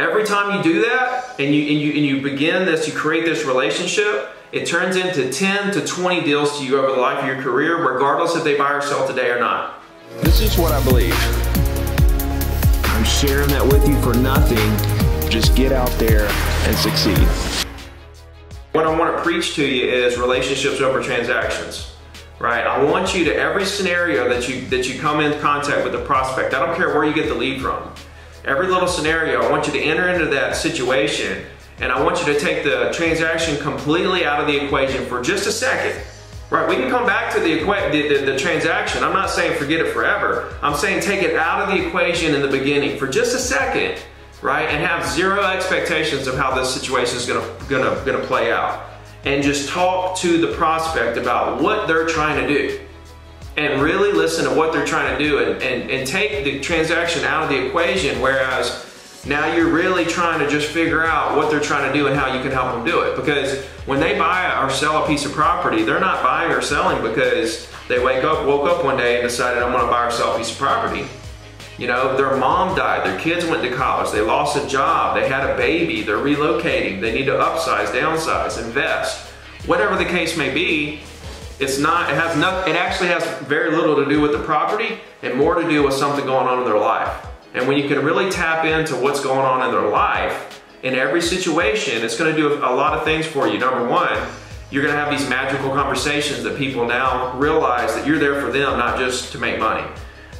Every time you do that and you, and you, and you begin this, you create this relationship, it turns into 10 to 20 deals to you over the life of your career, regardless if they buy or sell today or not. This is what I believe. I'm sharing that with you for nothing. Just get out there and succeed. What I want to preach to you is relationships over transactions. Right? I want you to every scenario that you that you come in contact with a prospect. I don't care where you get the lead from. Every little scenario, I want you to enter into that situation and I want you to take the transaction completely out of the equation for just a second. Right, we can come back to the, the, the, the, transaction. I'm not saying forget it forever. I'm saying take it out of the equation in the beginning for just a second, right? And have zero expectations of how this situation is gonna, gonna, gonna play out. And just talk to the prospect about what they're trying to do. And really listen to what they're trying to do and, and, and take the transaction out of the equation, whereas now you're really trying to just figure out what they're trying to do and how you can help them do it. Because when they buy or sell a piece of property, they're not buying or selling because they wake up, woke up one day and decided I'm to buy or sell a piece of property. You know, their mom died, their kids went to college, they lost a job, they had a baby, they're relocating, they need to upsize, downsize, invest. Whatever the case may be, it's not, it has nothing, it actually has very little to do with the property and more to do with something going on in their life. And when you can really tap into what's going on in their life, in every situation, it's gonna do a lot of things for you. Number one, you're gonna have these magical conversations that people now realize that you're there for them, not just to make money,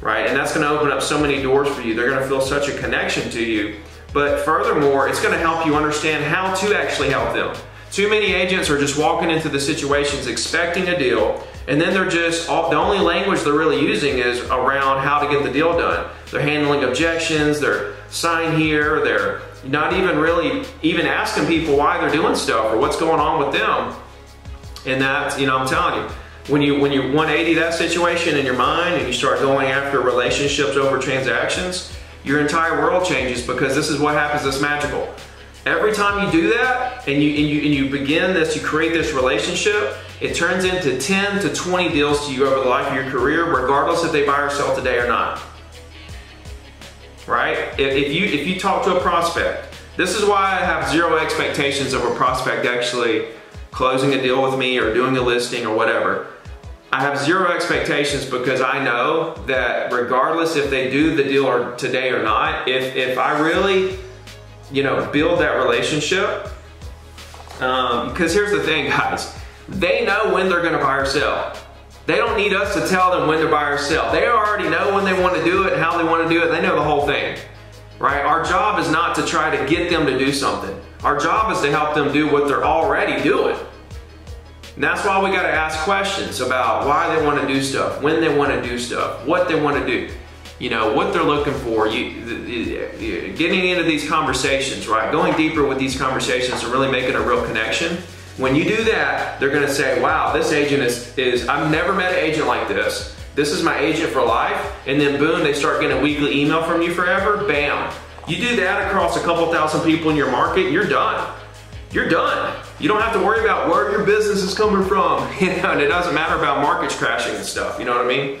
right? And that's gonna open up so many doors for you. They're gonna feel such a connection to you. But furthermore, it's gonna help you understand how to actually help them. Too many agents are just walking into the situations expecting a deal, and then they're just, the only language they're really using is around how to get the deal done. They're handling objections, they're sign here, they're not even really even asking people why they're doing stuff or what's going on with them. And that, you know, I'm telling you, when you when you 180 that situation in your mind and you start going after relationships over transactions, your entire world changes because this is what happens that's magical. Every time you do that and you, and you, and you begin this, you create this relationship, it turns into 10 to 20 deals to you over the life of your career, regardless if they buy or sell today or not. Right? If you, if you talk to a prospect, this is why I have zero expectations of a prospect actually closing a deal with me or doing a listing or whatever. I have zero expectations because I know that regardless if they do the deal or today or not, if, if I really you know, build that relationship. Um, because here's the thing, guys. They know when they're gonna buy or sell. They don't need us to tell them when to buy or sell. They already know when they want to do it and how they want to do it. They know the whole thing, right? Our job is not to try to get them to do something. Our job is to help them do what they're already doing. And that's why we got to ask questions about why they want to do stuff, when they want to do stuff, what they want to do you know, what they're looking for, you, getting into these conversations, right? Going deeper with these conversations and really making a real connection. When you do that, they're gonna say, wow, this agent is, is I've never met an agent like this. This is my agent for life. And then boom, they start getting a weekly email from you forever, bam. You do that across a couple thousand people in your market, you're done. You're done. You don't have to worry about where your business is coming from. You know, and it doesn't matter about markets crashing and stuff, you know what I mean?